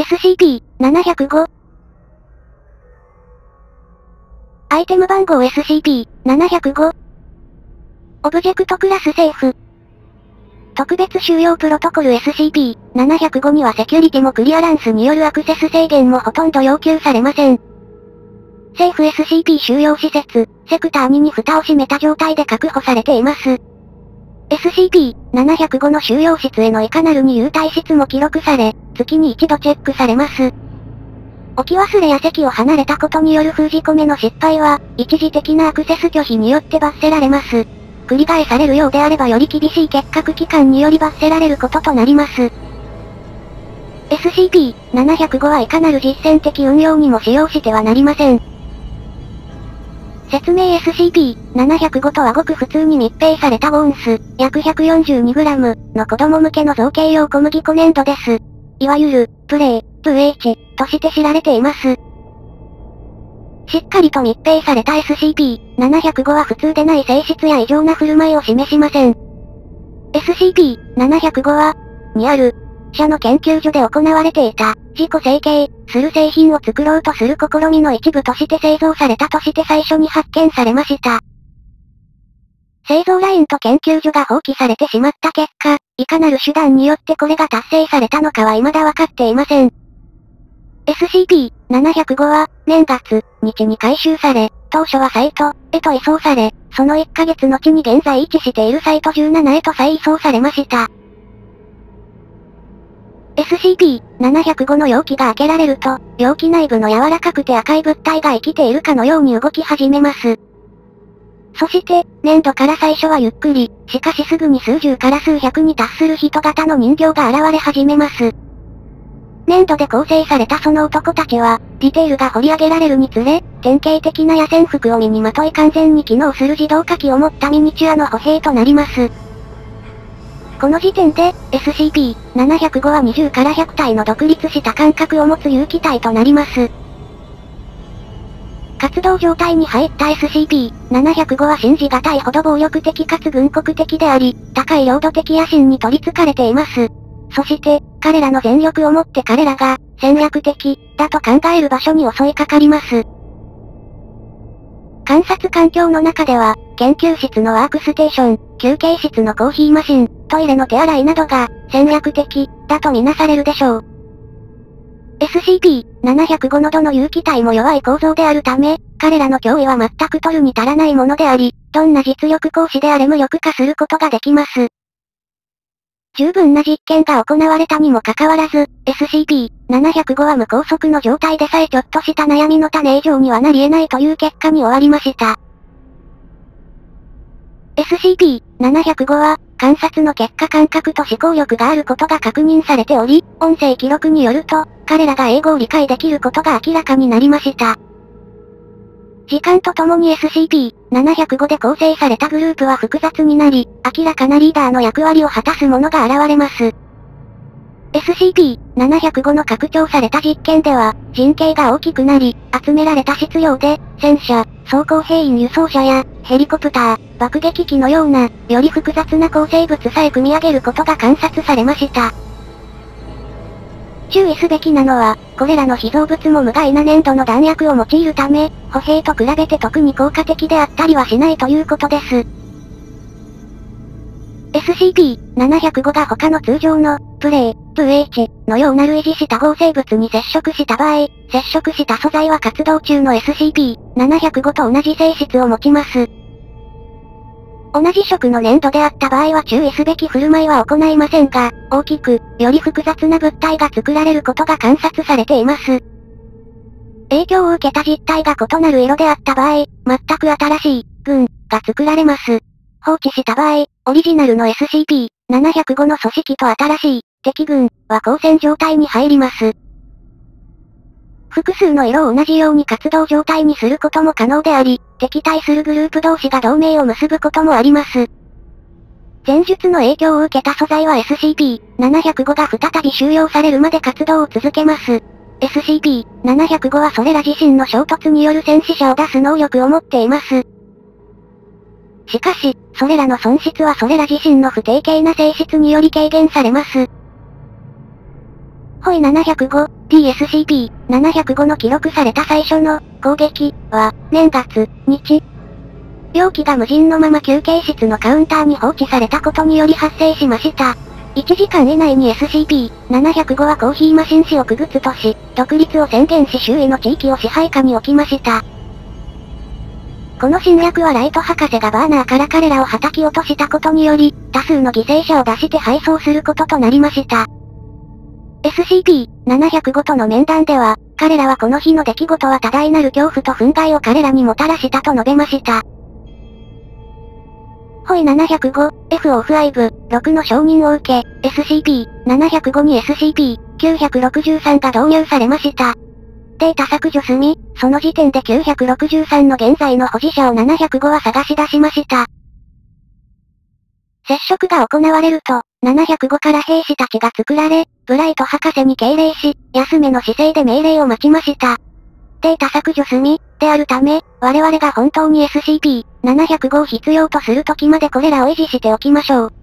SCP-705。アイテム番号 SCP-705。オブジェクトクラスセーフ。特別収容プロトコル SCP-705 にはセキュリティもクリアランスによるアクセス制限もほとんど要求されません。政府 SCP 収容施設、セクター2に蓋を閉めた状態で確保されています。SCP-705 の収容室へのいかなる入退室も記録され、月に一度チェックされます。置き忘れや席を離れたことによる封じ込めの失敗は、一時的なアクセス拒否によって罰せられます。繰り返されるようであればより厳しい結核期間により罰せられることとなります。SCP-705 はいかなる実践的運用にも使用してはなりません。説明 SCP-705 とはごく普通に密閉されたボーンス、約 142g の子供向けの造形用小麦粉粘土です。いわゆる、プレイ、プ H として知られています。しっかりと密閉された SCP-705 は普通でない性質や異常な振る舞いを示しません。SCP-705 は、にある、社の研究所で行われていた、自己成形、する製品を作ろうとする試みの一部として製造されたとして最初に発見されました。製造ラインと研究所が放棄されてしまった結果、いかなる手段によってこれが達成されたのかは未だわかっていません。SCP-705 は、年月、日に回収され、当初はサイト、へと移送され、その1ヶ月後に現在位置しているサイト17へと再移送されました。SCP-705 の容器が開けられると、容器内部の柔らかくて赤い物体が生きているかのように動き始めます。そして、粘土から最初はゆっくり、しかしすぐに数十から数百に達する人型の人形が現れ始めます。粘土で構成されたその男たちは、ディテールが掘り上げられるにつれ、典型的な野戦服を身にまとい完全に機能する自動火器を持ったミニチュアの歩兵となります。この時点で、SCP 705は20から100体の独立した感覚を持つ有機体となります。活動状態に入った SCP-705 は信じがたいほど暴力的かつ軍国的であり、高い領土的野心に取り憑かれています。そして、彼らの全力をもって彼らが、戦略的、だと考える場所に襲いかかります。観察環境の中では、研究室のワークステーション、休憩室のコーヒーマシン、トイレの手洗いなどが、戦略的、だとみなされるでしょう。SCP-705 のどの有機体も弱い構造であるため、彼らの脅威は全く取るに足らないものであり、どんな実力行使であれ無力化することができます。十分な実験が行われたにもかかわらず、SCP-705 は無拘束の状態でさえちょっとした悩みの種以上にはなり得ないという結果に終わりました。SCP-705 は、観察の結果感覚と思考力があることが確認されており、音声記録によると、彼らが英語を理解できることが明らかになりました。時間とともに SCP-705 で構成されたグループは複雑になり、明らかなリーダーの役割を果たす者が現れます。SCP-705 の拡張された実験では、人形が大きくなり、集められた質量で、戦車、装甲兵員輸送車や、ヘリコプター、爆撃機のような、より複雑な構成物さえ組み上げることが観察されました。注意すべきなのは、これらの被造物も無害な粘土の弾薬を用いるため、歩兵と比べて特に効果的であったりはしないということです。SCP-705 が他の通常の、プレイ、プ H のような類似した合成物に接触した場合、接触した素材は活動中の SCP-705 と同じ性質を持ちます。同じ色の粘土であった場合は注意すべき振る舞いは行いませんが、大きく、より複雑な物体が作られることが観察されています。影響を受けた実体が異なる色であった場合、全く新しい、群、が作られます。放置した場合、オリジナルの SCP-705 の組織と新しい、敵群、は交戦状態に入ります。複数の色を同じように活動状態にすることも可能であり、敵対するグループ同士が同盟を結ぶこともあります。前述の影響を受けた素材は SCP-705 が再び収容されるまで活動を続けます。SCP-705 はそれら自身の衝突による戦死者を出す能力を持っています。しかし、それらの損失はそれら自身の不定形な性質により軽減されます。ホイ705、TSCP-705 の記録された最初の攻撃は、年月、日。容器が無人のまま休憩室のカウンターに放置されたことにより発生しました。1時間以内に SCP-705 はコーヒーマシン氏を区別とし、独立を宣言し周囲の地域を支配下に置きました。この侵略はライト博士がバーナーから彼らを叩き落としたことにより、多数の犠牲者を出して配送することとなりました。SCP-705 との面談では、彼らはこの日の出来事は多大なる恐怖と憤慨を彼らにもたらしたと述べました。ホイ705、F オフアイブ、6の承認を受け、SCP-705 に SCP-963 が導入されました。データ削除済み、その時点で963の現在の保持者を705は探し出しました。接触が行われると、705から兵士たちが作られ、ブライト博士に敬礼し、安めの姿勢で命令を待ちました。データ削除済み、であるため、我々が本当に SCP-705 を必要とする時までこれらを維持しておきましょう。